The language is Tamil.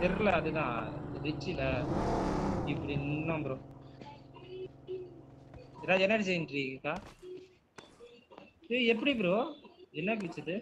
தெரியல அதுதான். ரிச்சில இப்படி இன்னும் ப்ரோ ஏதாவது எனர்ஜி என்ட்ரி இருக்கா? ஏய் எப்படி ப்ரோ என்ன பிடிச்சது